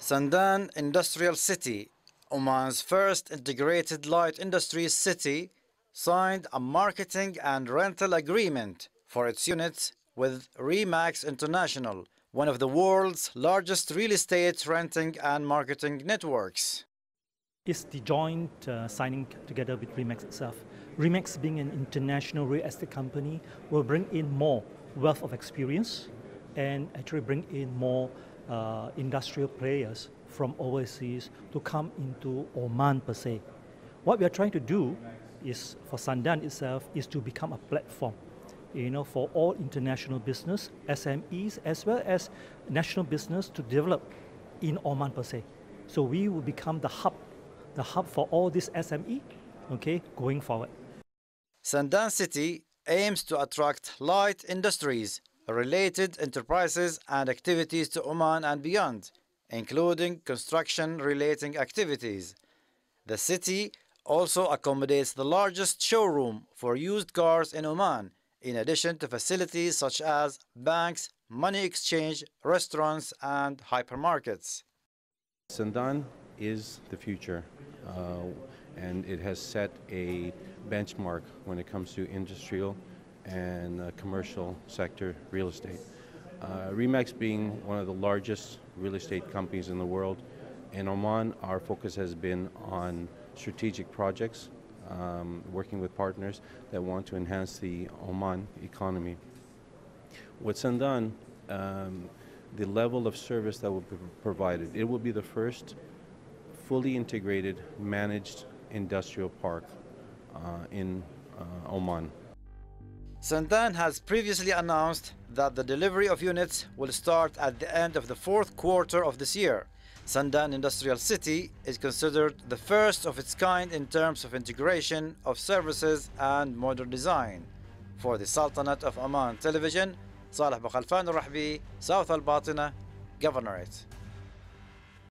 Sandan Industrial City, Oman's first integrated light industry city, signed a marketing and rental agreement for its units with Remax International, one of the world's largest real estate renting and marketing networks. It's the joint uh, signing together with Remax itself. Remax, being an international real estate company, will bring in more wealth of experience and actually bring in more uh, industrial players from overseas to come into Oman per se. What we are trying to do is for Sandan itself is to become a platform you know, for all international business, SMEs, as well as national business to develop in Oman per se. So we will become the hub, the hub for all this SME, okay, going forward. Sandan City aims to attract light industries, related enterprises and activities to Oman and beyond, including construction relating activities. The city also accommodates the largest showroom for used cars in Oman, in addition to facilities such as banks, money exchange, restaurants, and hypermarkets. Sandan is the future, uh, and it has set a benchmark when it comes to industrial and uh, commercial sector real estate. Uh, Remax being one of the largest real estate companies in the world, in Oman, our focus has been on strategic projects, um, working with partners that want to enhance the Oman economy. With Sandan, um, the level of service that will be provided, it will be the first fully integrated managed industrial park uh, in uh, Oman. Sandan has previously announced that the delivery of units will start at the end of the fourth quarter of this year. Sandan Industrial City is considered the first of its kind in terms of integration of services and modern design. For the Sultanate of Oman Television, Saleh Bakhalfan al-Rahbi, South Al-Batina, Governorate.